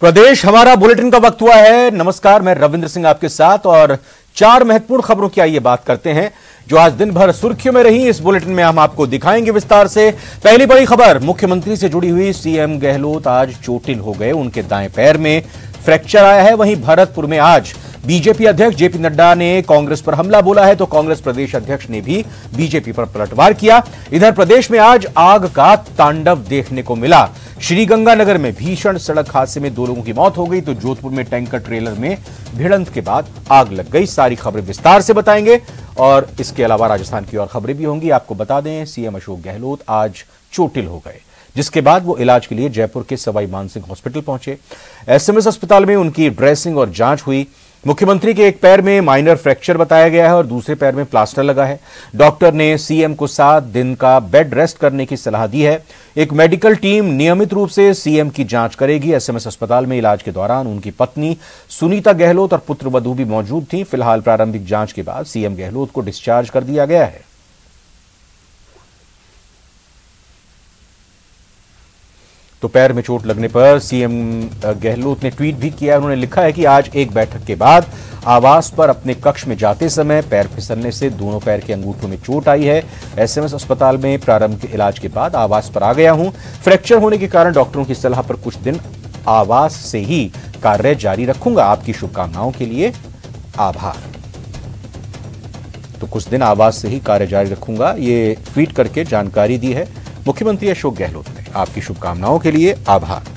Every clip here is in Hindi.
प्रदेश हमारा बुलेटिन का वक्त हुआ है। नमस्कार, मैं रविंद्र सिंह आपके साथ और चार महत्वपूर्ण खबरों की आइए बात करते हैं, जो आज दिन भर सुर्खियों में रही। इस बुलेटिन में हम आपको दिखाएँगे विस्तार से। पहली बड़ी खबर, मुख्यमंत्री से जुड़ी हुई सीएम गहलोत आज चोटिल हो गए। उनके दाएँ पैर में फ्रैक्चर आया है, वहीं भरतपुर में आज बीजेपी अध्यक्ष जेपी नड्डा ने कांग्रेस पर हमला बोला है तो कांग्रेस प्रदेश अध्यक्ष ने भी बीजेपी पर पलटवार किया। इधर प्रदेश में आज आग का तांडव देखने को मिला। श्रीगंगानगर में भीषण सड़क हादसे में दो लोगों की मौत हो गई तो जोधपुर में टैंकर ट्रेलर में भिड़ंत के बाद आग लग गई। सारी खबरें विस्तार से बताएँगे, और इसके अलावा राजस्थान की और खबरें भी होंगी। आपको बता दें, सीएम अशोक गहलोत आज चोटिल हो गए। जिसके बाद वो इलाज के लिए जयपुर के सवाई मानसिंह हॉस्पिटल पहुँचे। एसएमएस अस्पताल में उनकी ड्रेसिंग और जाँच हुई। मुख्यमंत्री के एक पैर में माइनर फ्रैक्चर बताया गया है और दूसरे पैर में प्लास्टर लगा है। डॉक्टर ने सीएम को सात दिन का बेड रेस्ट करने की सलाह दी है। एक मेडिकल टीम नियमित रूप से सीएम की जाँच करेगी। एसएमएस अस्पताल में इलाज के दौरान उनकी पत्नी सुनीता गहलोत और पुत्र वधु भी मौजूद थी। फ़िलहाल प्रारंभिक जाँच के बाद सीएम गहलोत को डिस्चार्ज कर दिया गया है। तो पैर में चोट लगने पर सीएम गहलोत ने ट्वीट भी किया। उन्होंने लिखा है कि आज एक बैठक के बाद आवास पर अपने कक्ष में जाते समय पैर फिसलने से दोनों पैर के अंगूठों में चोट आई है। एसएमएस अस्पताल में प्रारंभिक इलाज के बाद आवास पर आ गया हूँ। फ्रैक्चर होने के कारण डॉक्टरों की सलाह पर कुछ दिन आवास से ही कार्य जारी रखूँगा। आपकी शुभकामनाओं के लिए आभार। तो कुछ दिन आवास से ही कार्य जारी रखूँगा। ये ट्वीट करके जानकारी दी है मुख्यमंत्री अशोक गहलोत। आपकी शुभकामनाओं के लिए आभार।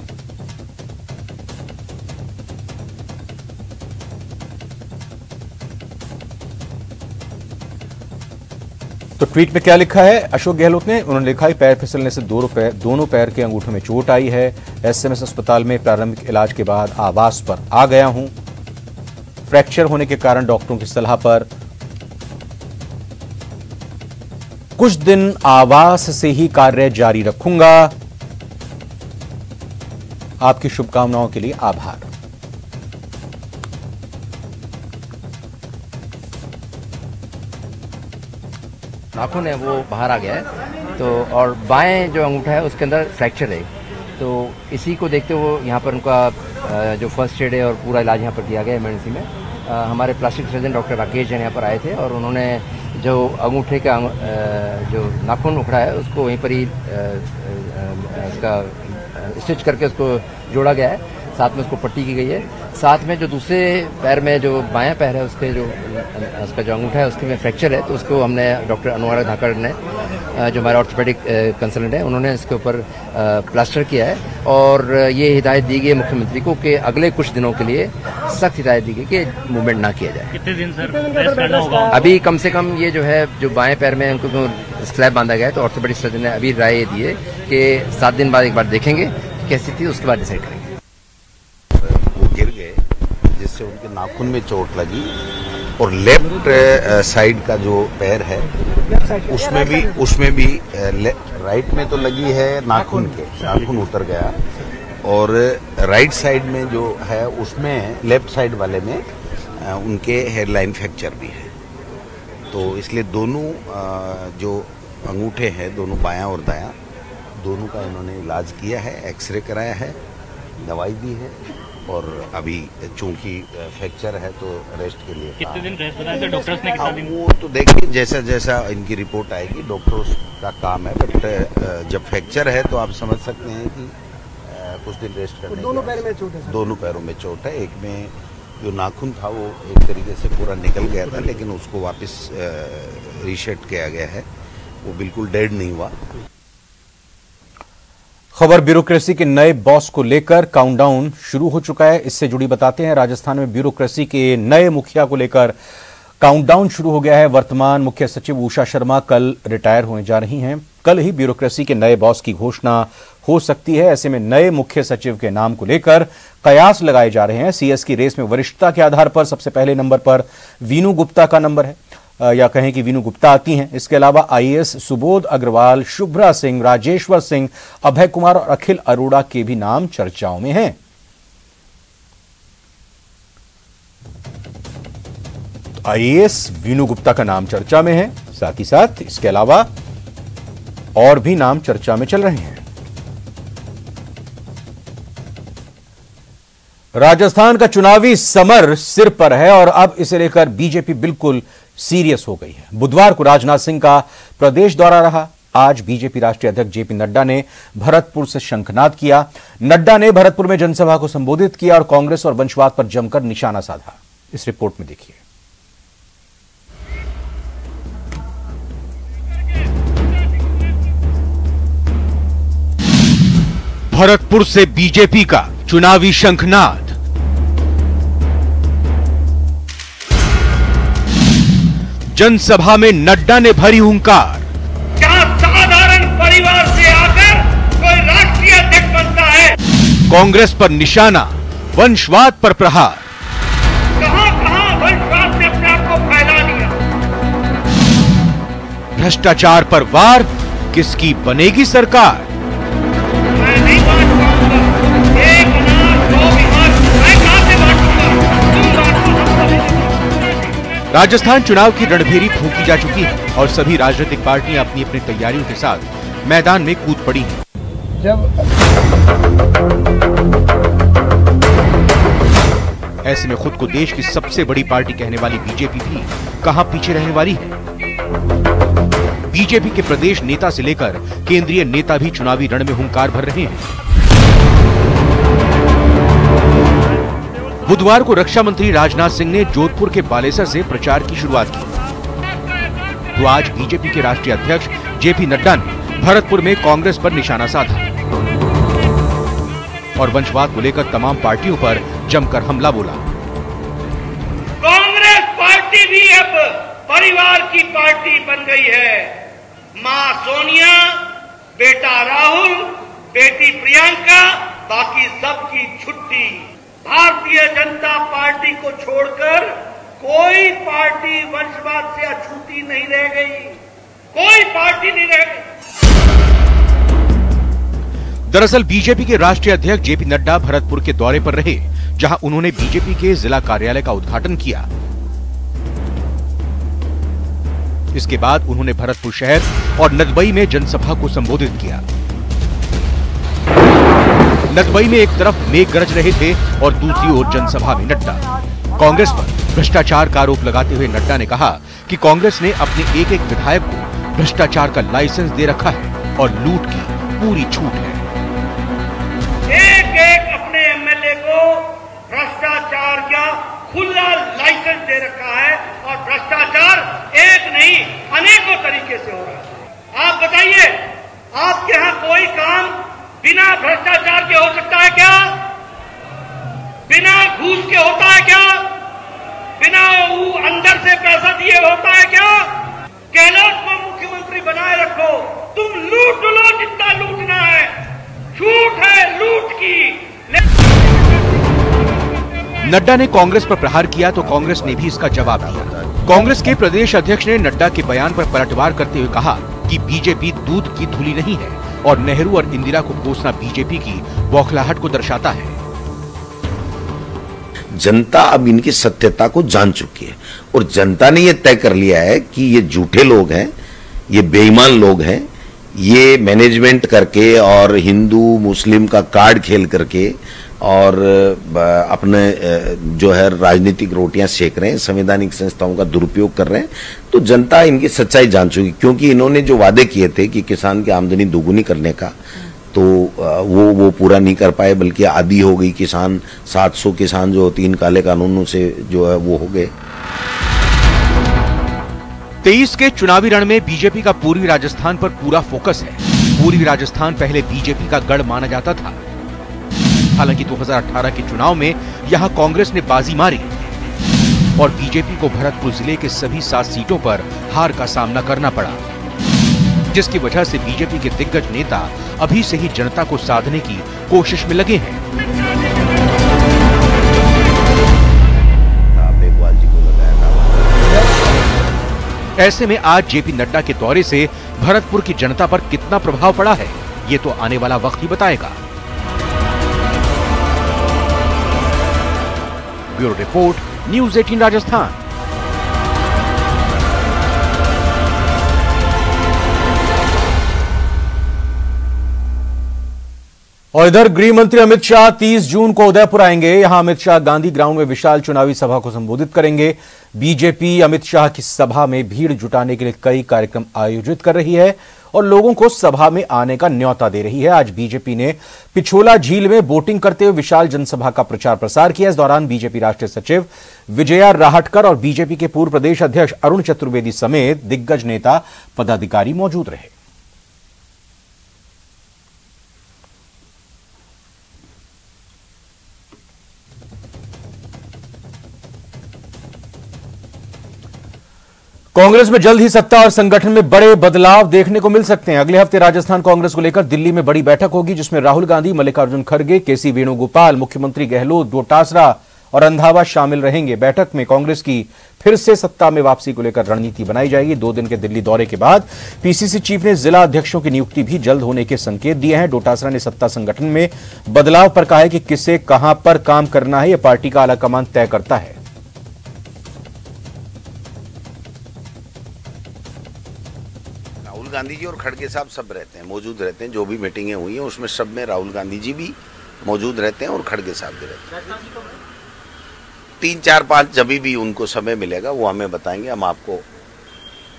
तो ट्वीट में क्या लिखा है? अशोक गहलोत ने, उन्होंने लिखा है, पैर फिसलने से दोनों पैर दोनों पैर के अंगूठों में चोट आई है। एसएमएस अस्पताल में प्रारंभिक इलाज के बाद आवास पर आ गया हूँ। फ्रैक्चर होने के कारण डॉक्टरों की सलाह पर। कुछ दिन आवास से ही कार्य जारी रखूँगा। आपकी शुभकामनाओं के लिए आभार। नाखून है वो बाहर आ गया है तो और बाएँ जो अंगूठा है उसके अंदर फ्रैक्चर है। तो इसी को देखते हुए यहाँ पर उनका जो फ़र्स्ट एड है और पूरा इलाज यहाँ पर किया गया एमरजेंसी में। हमारे plastic surgeon doctor Rakesh Jain यहाँ पर आए थे और उन्होंने जो अंगूठे का जो नाखून उखड़ा है, उसको वहीं पर ही इसका स्टिच करके उसको जोड़ा गया है। साथ में उसको पट्टी की गई है। साथ में जो दूसरे पैर में जो बायां पैर है उसके जो उसका जो अंगूठा है उसके में फ्रैक्चर है तो उसको हमने डॉक्टर अनुराग धाकड़ ने जो हमारे ऑर्थोपेडिक कंसल्टेंट है उन्होंने इसके ऊपर प्लास्टर किया है। और ये हिदायत दी गई मुख्यमंत्री को कि अगले कुछ दिनों के लिए सख्त हिदायत दी गई कि मूवमेंट ना किया जाए। कितने दिन सर? अभी कम से कम ये जो है जो बाएँ पैर में उनको स्लैब बांधा गया है तो ऑर्थोपेडिक सर्जन ने अभी राय दी है कि सात दिन बाद एक बार देखेंगे। कैसी थी, उसके बाद डिसाइड करेंगे। वो गिर गए, जिससे उनके नाखून में चोट लगी और लेफ़्ट साइड का जो पैर है, उसमें भी उसमें भी राइट में तो लगी है नाखून के, नाखून उतर गया। और राइट साइड में जो है, उसमें लेफ़्ट साइड वाले में उनके हेयरलाइन फ्रैक्चर भी है। तो इसलिए दोनों जो अंगूठे हैं, दोनों बायां और दायां दोनों का इन्होंने इलाज किया है एक्सरे कराया है दवाई दी है और अभी चूँकि फ्रैक्चर है तो रेस्ट के लिए कितने दिन रेस्ट बताया डॉक्टर्स ने कितना दिन? वो तो देखिए जैसा जैसा इनकी रिपोर्ट आएगी डॉक्टर्स का काम है बट जब फ्रैक्चर है तो आप समझ सकते हैं कि कुछ दिन रेस्ट करने दोनों पैरों में चोट है दोनों पैरों में चोट है। एक में जो नाखून था वो एक तरीके से पूरा निकल गया था लेकिन उसको वापस रीसेट किया गया है। वो बिल्कुल डेड नहीं हुआ। खबर ब्यूरोक्रेसी के नए बॉस को लेकर काउंटडाउन शुरू हो चुका है। इससे जुड़ी बताते हैं, राजस्थान में ब्यूरोक्रेसी के नए मुखिया को लेकर काउंटडाउन शुरू हो गया है। वर्तमान मुख्य सचिव उषा शर्मा कल रिटायर होने जा रही हैं। कल ही ब्यूरोक्रेसी के नए बॉस की घोषणा हो सकती है। ऐसे में नए मुख्य सचिव के नाम को लेकर कयास लगाए जा रहे हैं। सीएस की रेस में वरिष्ठता के आधार पर सबसे पहले नंबर पर वीनू गुप्ता का नंबर है। या कहें कि वीनू गुप्ता आती हैं। इसके अलावा आईएएस सुबोध अग्रवाल, शुभ्रा सिंह, राजेश्वर सिंह, अभय कुमार और अखिल अरोड़ा के भी नाम चर्चाओं में हैं। आईएएस वीनू गुप्ता का नाम चर्चा में है। साथ ही साथ इसके अलावा और भी नाम चर्चा में चल रहे हैं। राजस्थान का चुनावी समर सिर पर है और अब इसे लेकर बीजेपी बिल्कुल सीरियस हो गई है। बुधवार को राजनाथ सिंह का प्रदेश दौरा रहा। आज बीजेपी राष्ट्रीय अध्यक्ष जेपी नड्डा ने भरतपुर से शंखनाद किया। नड्डा ने भरतपुर में जनसभा को संबोधित किया और कांग्रेस और वंशवाद पर जमकर निशाना साधा। इस रिपोर्ट में देखिए। भरतपुर से बीजेपी का चुनावी शंखनाद। जनसभा में नड्डा ने भरी हुंकार। क्या साधारण परिवार से आकर कोई राष्ट्रीय अध्यक्ष बनता है? कांग्रेस पर निशाना वंशवाद पर प्रहार। कहाँ कहाँ वंशवाद ने अपने आप को फैला लिया भ्रष्टाचार पर वार किसकी बनेगी सरकार? राजस्थान चुनाव की रणभेरी फूंकी जा चुकी है और सभी राजनीतिक पार्टियाँ अपनी अपनी तैयारियों के साथ मैदान में कूद पड़ी हैं। ऐसे में खुद को देश की सबसे बड़ी पार्टी कहने वाली बीजेपी भी कहाँ पीछे रहने वाली है? बीजेपी के प्रदेश नेता से लेकर केंद्रीय नेता भी चुनावी रण में हुंकार भर रहे हैं। बुधवार को रक्षा मंत्री राजनाथ सिंह ने जोधपुर के बालेसर से प्रचार की शुरुआत की। तो आज बीजेपी के राष्ट्रीय अध्यक्ष जेपी नड्डा ने भरतपुर में कांग्रेस पर निशाना साधा और वंशवाद को लेकर तमाम पार्टियों पर जमकर हमला बोला। कांग्रेस पार्टी भी अब परिवार की पार्टी बन गई है। माँ सोनिया, बेटा राहुल, बेटी प्रियंका, बाकी सबकी छुट्टी। भारतीय जनता पार्टी को छोड़कर कोई पार्टी वंशवाद से अछूती नहीं रह गई। कोई पार्टी नहीं रह गई। दरअसल बीजेपी के राष्ट्रीय अध्यक्ष जेपी नड्डा भरतपुर के दौरे पर रहे, जहाँ उन्होंने बीजेपी के जिला कार्यालय का उद्घाटन किया। इसके बाद उन्होंने भरतपुर शहर और नदबई में जनसभा को संबोधित किया। नदबई में एक तरफ़ मेघ गरज रहे थे और दूसरी ओर जनसभा में नड्डा। कांग्रेस पर भ्रष्टाचार का आरोप लगाते हुए नड्डा ने कहा कि कांग्रेस ने अपने एक एक विधायक को भ्रष्टाचार का लाइसेंस दे रखा है और लूट की पूरी छूट है। एक एक अपने एमएलए को भ्रष्टाचार का खुला लाइसेंस दे रखा है और भ्रष्टाचार एक नहीं, अनेकों तरीके से हो रहा है। आप बताइए, आपके यहाँ कोई काम बिना भ्रष्टाचार के हो सकता है क्या? बिना घूस के होता है क्या? बिना वो अंदर से पैसा दिए होता है क्या? गहलोत को मुख्यमंत्री बनाए रखो। तुम लूट लो जितना लूटना है। झूठ है लूट की। नड्डा ने कांग्रेस पर प्रहार किया तो कांग्रेस ने भी इसका जवाब दिया। कांग्रेस के प्रदेश अध्यक्ष ने नड्डा के बयान पर पलटवार करते हुए कहा कि बीजेपी दूध की धुली नहीं है। और नेहरू और इंदिरा को कोसना बीजेपी की बौखलाहट को दर्शाता है। जनता अब इनकी सत्यता को जान चुकी है और जनता ने यह तय कर लिया है कि ये झूठे लोग हैं, ये बेईमान लोग हैं, ये मैनेजमेंट करके और हिंदू, मुस्लिम का कार्ड खेल करके और अपने जो है राजनीतिक रोटियाँ सेक रहे हैं, संवैधानिक संस्थाओं का दुरुपयोग कर रहे हैं तो जनता इनकी सच्चाई जान चुकी, क्योंकि इन्होंने जो वादे किए थे कि किसान की आमदनी दोगुनी करने का तो वो वो पूरा नहीं कर पाए, बल्कि आदि हो गई किसान 700 किसान जो तीन काले कानूनों से जो है वो हो गए। तेईस के चुनावी रण में बीजेपी का पूर्वी राजस्थान पर पूरा फोकस है। पूर्वी राजस्थान पहले बीजेपी का गढ़ माना जाता था। हालाँकि 2018 के चुनाव में यहाँ कांग्रेस ने बाजी मारी और बीजेपी को भरतपुर ज़िले के सभी सात सीटों पर हार का सामना करना पड़ा जिसकी वजह से बीजेपी के दिग्गज नेता अभी से ही जनता को साधने की कोशिश में लगे हैं। ऐसे में आज जेपी नड्डा के दौरे से भरतपुर की जनता पर कितना प्रभाव पड़ा है ये तो आने वाला वक्त ही बताएगा। Bureau report news 18 Rajasthan. और इधर गृह मंत्री अमित शाह 30 जून को उदयपुर आएँगे। यहाँ अमित शाह गांधी ग्राउंड में विशाल चुनावी सभा को संबोधित करेंगे। बीजेपी अमित शाह की सभा में भीड़ जुटाने के लिए कई कार्यक्रम आयोजित कर रही है और लोगों को सभा में आने का न्यौता दे रही है। आज बीजेपी ने पिछोला झील में बोटिंग करते हुए विशाल जनसभा का प्रचार प्रसार किया। इस दौरान बीजेपी राष्ट्रीय सचिव विजया राहटकर और बीजेपी के पूर्व प्रदेश अध्यक्ष अरुण चतुर्वेदी समेत दिग्गज नेता पदाधिकारी मौजूद रहे। कांग्रेस में जल्द ही सत्ता और संगठन में बड़े बदलाव देखने को मिल सकते हैं। अगले हफ़्ते राजस्थान कांग्रेस को लेकर दिल्ली में बड़ी बैठक होगी, जिसमें राहुल गांधी, मल्लिकार्जुन खड़गे, केसी वेणुगोपाल, मुख्यमंत्री गहलोत डोटासरा और रंधावा शामिल रहेंगे। बैठक में कांग्रेस की फिर से सत्ता में वापसी को लेकर रणनीति बनाई जाएगी। दो दिन के दिल्ली दौरे के बाद पीसीसी चीफ ने जिला अध्यक्षों की नियुक्ति भी जल्द होने के संकेत दिए हैं। डोटासरा ने सत्ता संगठन में बदलाव पर कहा है कि किसे, कहाँ पर काम करना है यह पार्टी का आलाकमान तय करता है। राहुल गांधी जी और खड़गे साहब सब रहते हैं, मौजूद रहते हैं, जो भी मीटिंगें हुई हैं, उसमें सब में राहुल गांधी जी भी मौजूद रहते हैं और खड़गे साहब भी रहते हैं। तीन, चार, पाँच जब भी उनको समय मिलेगा, वो हमें बताएँगे, हम आपको,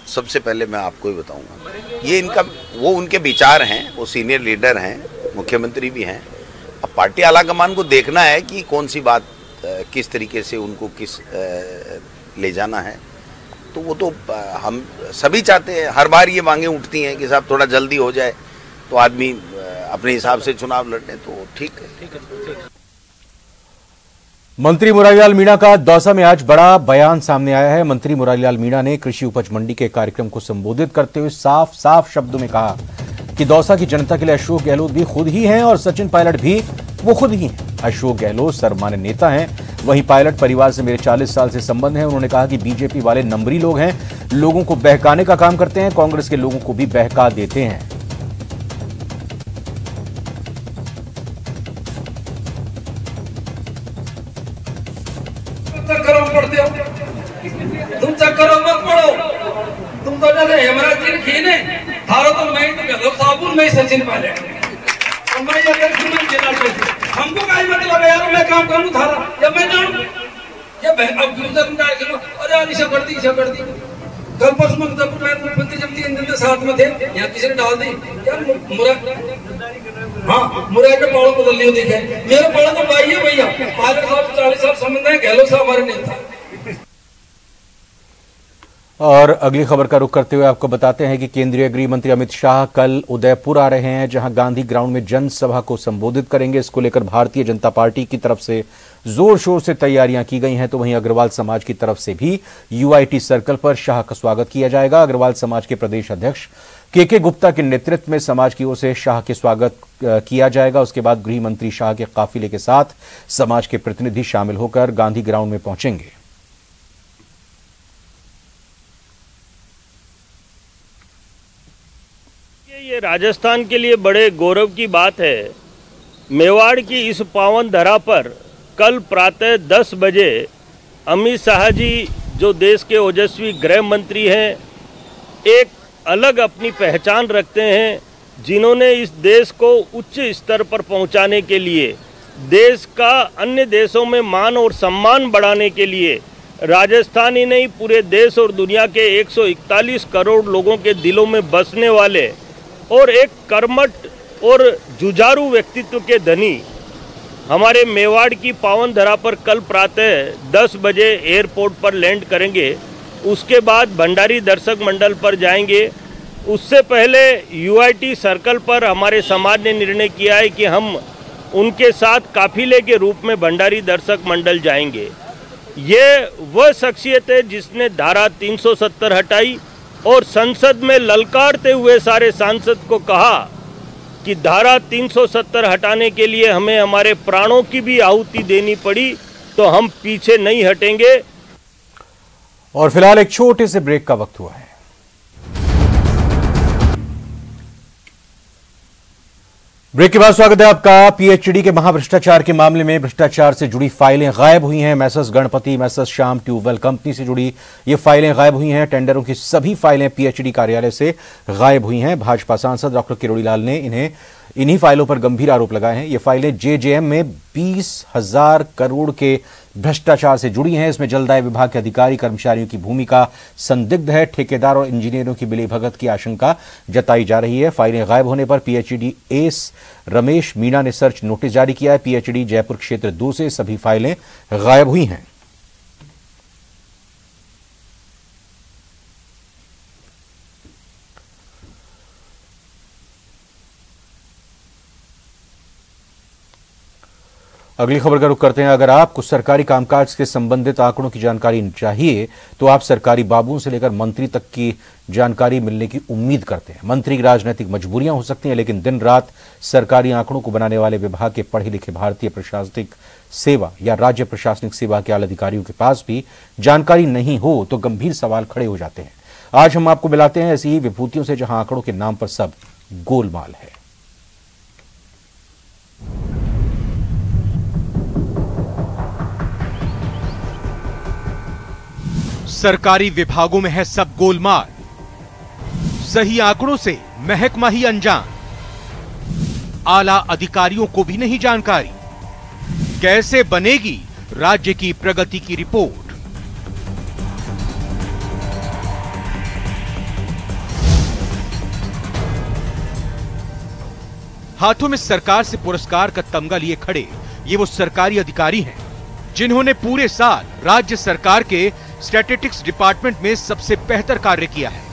सबसे पहले मैं आपको ही बताऊँगा। ये इनका, वो उनके विचार हैं, वो सीनियर लीडर हैं, मुख्यमंत्री भी हैं। अब पार्टी आलाकमान को देखना है कि कौन सी बात किस तरीके से उनको किस ले जाना है। तो वो तो हम सभी चाहते हैं हर बार ये मांगे उठती हैं कि साहब थोड़ा जल्दी हो जाए तो आदमी अपने हिसाब से चुनाव लड़े तो ठीक है। मंत्री मुरारीलाल मीणा का दौसा में आज बड़ा बयान सामने आया है। मंत्री मुरारीलाल मीणा ने कृषि उपज मंडी के कार्यक्रम को संबोधित करते हुए साफ़ साफ़ शब्दों में कहा कि दौसा की जनता के लिए अशोक गहलोत भी खुद ही हैं और सचिन पायलट भी वो खुद ही हैं अशोक गहलोत सर्वमान्य नेता हैं। वहीं पायलट परिवार से मेरे 40 साल से संबंध है। उन्होंने कहा कि बीजेपी वाले नंबरी लोग हैं, लोगों को बहकाने का काम करते हैं, कांग्रेस के लोगों को भी बहका देते हैं। हमको काय मतलब यार, मैं काम करूँ, थारा। या मैं जानू ये अब के अरे यार इसे कर दी। इसे कर दी कल परसों में जब मैं मुख्यमंत्री जब तीन दिन के साथ में थे यहाँ किसी ने डाल दी। यार मुरा हाँ मुराद के पाड़ों बदल लियो देखे। मेरे पाड़ों तो भाई है, भैया। पायलट साहब, चालीस साल संबंध है, गहलोत साहब हमारे नेता और अगली खबर का रुख करते हुए आपको बताते हैं कि केंद्रीय गृह मंत्री अमित शाह कल उदयपुर आ रहे हैं, जहाँ गांधी ग्राउंड में जनसभा को संबोधित करेंगे। इसको लेकर भारतीय जनता पार्टी की तरफ़ से ज़ोर शोर से तैयारियाँ की गई हैं। तो वहीं अग्रवाल समाज की तरफ़ से भी यूआईटी सर्कल पर शाह का स्वागत किया जाएगा। अग्रवाल समाज के प्रदेश अध्यक्ष के के गुप्ता के नेतृत्व में समाज की ओर से शाह के स्वागत किया जाएगा। उसके बाद गृह मंत्री शाह के काफिले के साथ समाज के प्रतिनिधि शामिल होकर गांधी ग्राउंड में पहुँचेंगे। राजस्थान के लिए बड़े गौरव की बात है। मेवाड़ की इस पावन धरा पर कल प्रातः 10 बजे अमित शाह जी, जो देश के ओजस्वी गृह मंत्री हैं, एक अलग अपनी पहचान रखते हैं, जिन्होंने इस देश को उच्च स्तर पर पहुँचाने के लिए, देश का अन्य देशों में मान और सम्मान बढ़ाने के लिए, राजस्थान ही नहीं, पूरे देश और दुनिया के 141 करोड़ लोगों के दिलों में बसने वाले और एक कर्मठ और जुझारू व्यक्तित्व के धनी। हमारे मेवाड़ की पावन धरा पर कल प्रातः 10 बजे एयरपोर्ट पर लैंड करेंगे। उसके बाद भंडारी दर्शक मंडल पर जाएँगे। उससे पहले यूआईटी सर्कल पर हमारे समाज ने निर्णय किया है कि हम उनके साथ काफिले के रूप में भंडारी दर्शक मंडल जाएँगे। ये वह शख्सियत है जिसने धारा 370 हटाई और संसद में ललकारते हुए सारे सांसद को कहा कि धारा 370 हटाने के लिए हमें हमारे प्राणों की भी आहुति देनी पड़ी तो हम पीछे नहीं हटेंगे। और फ़िलहाल एक छोटे से ब्रेक का वक्त हुआ है। ब्रेक के बाद स्वागत है आपका पीएचडी के महाभ्रष्टाचार के मामले में। भ्रष्टाचार से जुड़ी फाइलें गायब हुई हैं। मैसस गणपति, मैसस शाम ट्यूबवेल कंपनी से जुड़ी ये फाइलें गायब हुई हैं। टेंडरों की सभी फाइलें पीएचडी कार्यालय से गायब हुई हैं। भाजपा सांसद डॉक्टर किरोड़ीलाल ने इन्हें इन्हीं फाइलों पर गंभीर आरोप लगाए हैं। ये फाइलें जेजेएम में बीस हज़ार करोड़ के भ्रष्टाचार से जुड़ी हैं। इसमें जलदाय विभाग के अधिकारी, कर्मचारियों की भूमिका संदिग्ध है। ठेकेदार और इंजीनियरों की बिली भगत की आशंका जताई जा रही है। फाइलें गायब होने पर पीएचडी एस रमेश मीणा ने सर्च नोटिस जारी किया है। पीएचडी जयपुर क्षेत्र दो से सभी फाइलें गायब हुई हैं। अगली खबर का रुख करते हैं। अगर आपको सरकारी कामकाज से संबंधित आंकड़ों की जानकारी चाहिए तो आप सरकारी बाबुओं से लेकर मंत्री तक की जानकारी मिलने की उम्मीद करते हैं। मंत्री की राजनीतिक मजबूरियाँ हो सकती हैं, लेकिन दिन रात सरकारी आंकड़ों को बनाने वाले विभाग के पढ़े लिखे भारतीय प्रशासनिक सेवा या राज्य प्रशासनिक सेवा के आला अधिकारियों के पास भी जानकारी नहीं हो तो गंभीर सवाल खड़े हो जाते हैं। आज हम आपको मिलाते हैं ऐसी ही विभूतियों से, जहाँ आंकड़ों के नाम पर सब गोलमाल है। सरकारी विभागों में है सब गोलमाल। सही आंकड़ों से महकमा ही अनजान। आला अधिकारियों को भी नहीं जानकारी। कैसे बनेगी राज्य की प्रगति की रिपोर्ट? हाथों में सरकार से पुरस्कार का तमगा लिए खड़े, ये वो सरकारी अधिकारी हैं, जिन्होंने पूरे साल राज्य सरकार के स्टैटिस्टिक्स डिपार्टमेंट में सबसे बेहतर कार्य किया है।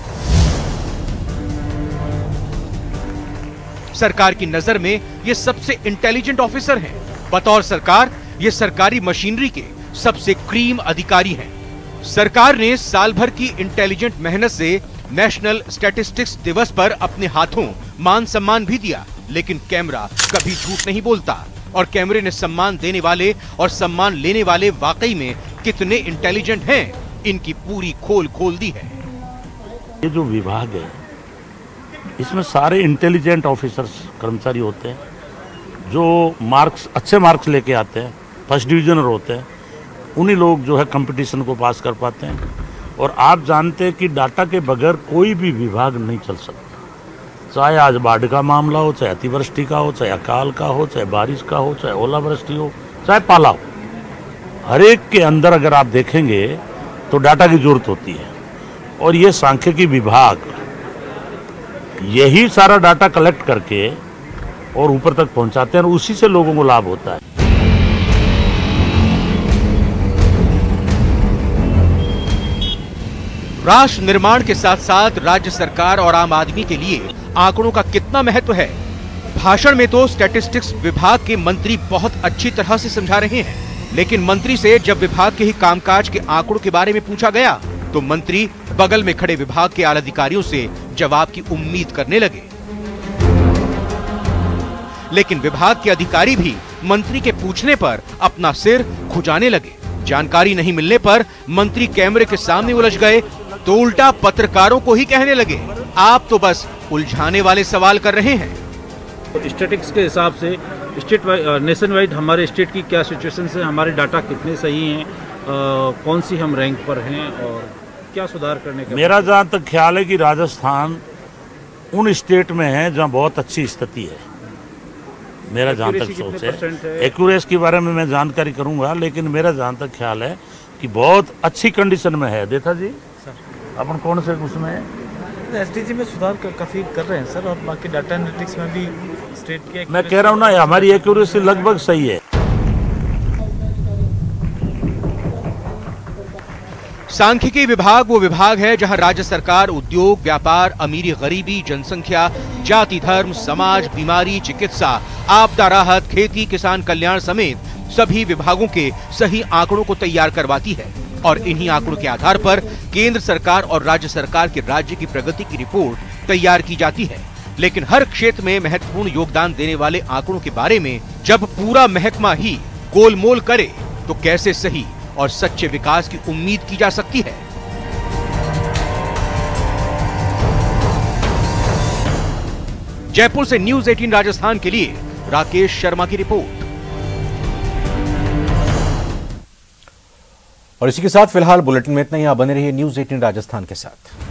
सरकार की नज़र में ये सबसे इंटेलिजेंट ऑफिसर हैं। बतौर सरकार, ये सरकारी मशीनरी के सबसे क्रीम अधिकारी हैं। सरकार ने साल भर की इंटेलिजेंट मेहनत से नेशनल स्टैटिस्टिक्स दिवस पर अपने हाथों मान सम्मान भी दिया, लेकिन कैमरा कभी झूठ नहीं बोलता। और कैमरे ने सम्मान देने वाले और सम्मान लेने वाले वाकई में कितने इंटेलिजेंट हैं। इनकी पूरी खोल खोल दी है। ये जो विभाग है, इसमें सारे इंटेलिजेंट ऑफिसर्स कर्मचारी होते हैं, जो मार्क्स अच्छे मार्क्स लेके आते हैं फ़र्स्ट डिविजनर होते हैं, उन्हीं लोग जो है कंपटीशन को पास कर पाते हैं। और आप जानते हैं कि डाटा के बगैर कोई भी विभाग नहीं चल सकता। चाहे आज बाढ़ का मामला हो, चाहे अतिवृष्टि का हो, चाहे अकाल का हो, चाहे बारिश का हो, चाहे ओलावृष्टि हो, चाहे पाला हो। हर एक के अंदर अगर आप देखेंगे तो डाटा की ज़रूरत होती है। और ये सांख्यिकी विभाग यही सारा डाटा कलेक्ट करके और ऊपर तक पहुंचाते हैं और उसी से लोगों को लाभ होता है। राष्ट्र निर्माण के साथ साथ राज्य सरकार और आम आदमी के लिए आंकड़ों का कितना महत्व है? भाषण में तो स्टैटिस्टिक्स विभाग के मंत्री बहुत अच्छी तरह से समझा रहे हैं। लेकिन मंत्री से जब विभाग के ही कामकाज के आंकड़ों के बारे में पूछा गया तो मंत्री बगल में खड़े विभाग के आला अधिकारियों से जवाब की उम्मीद करने लगे। लेकिन विभाग के अधिकारी भी मंत्री के पूछने पर अपना सिर खुजाने लगे। जानकारी नहीं मिलने पर मंत्री कैमरे के सामने उलझ गए तो उल्टा पत्रकारों को ही कहने लगे, आप तो बस उलझाने वाले सवाल कर रहे हैं। स्टेटिक्स के हिसाब से स्टेट नेशन वाइड हमारे स्टेट की क्या सिचुएशन है हमारे डाटा कितने सही हैं कौन सी हम रैंक पर हैं और क्या सुधार करने का मेरा जहाँ तक ख्याल है कि राजस्थान उन स्टेट में है जहाँ बहुत अच्छी स्थिति है। मेरा जहाँ तक सोच है। एक्यूरेस के बारे में मैं जानकारी करूँगा लेकिन मेरा जहाँ तक ख्याल है कि बहुत अच्छी कंडीशन में है। देखा जी अपन कौन से उसमें एस में सुधार काफ़ी कर रहे हैं सर और बाकी डाटा एनालिटिक्स में भी स्टेट के मैं कह रहा हूँ ना हमारी एक्यूरेसी लगभग सही है। सांख्यिकी विभाग वो विभाग है जहाँ राज्य सरकार उद्योग व्यापार अमीरी गरीबी जनसंख्या जाति धर्म समाज बीमारी चिकित्सा आपदा राहत खेती किसान कल्याण समेत सभी विभागों के सही आंकड़ों को तैयार करवाती है और इन्हीं आंकड़ों के आधार पर केंद्र सरकार और राज्य सरकार के राज्य की प्रगति की रिपोर्ट तैयार की जाती है। लेकिन हर क्षेत्र में महत्वपूर्ण योगदान देने वाले आंकड़ों के बारे में जब पूरा महकमा ही गोलमोल करे तो कैसे सही और सच्चे विकास की उम्मीद की जा सकती है? जयपुर से न्यूज़ 18 राजस्थान के लिए राकेश शर्मा की रिपोर्ट। और इसी के साथ फ़िलहाल बुलेटिन में इतना ही। आप बने रहिए न्यूज़ 18 राजस्थान के साथ।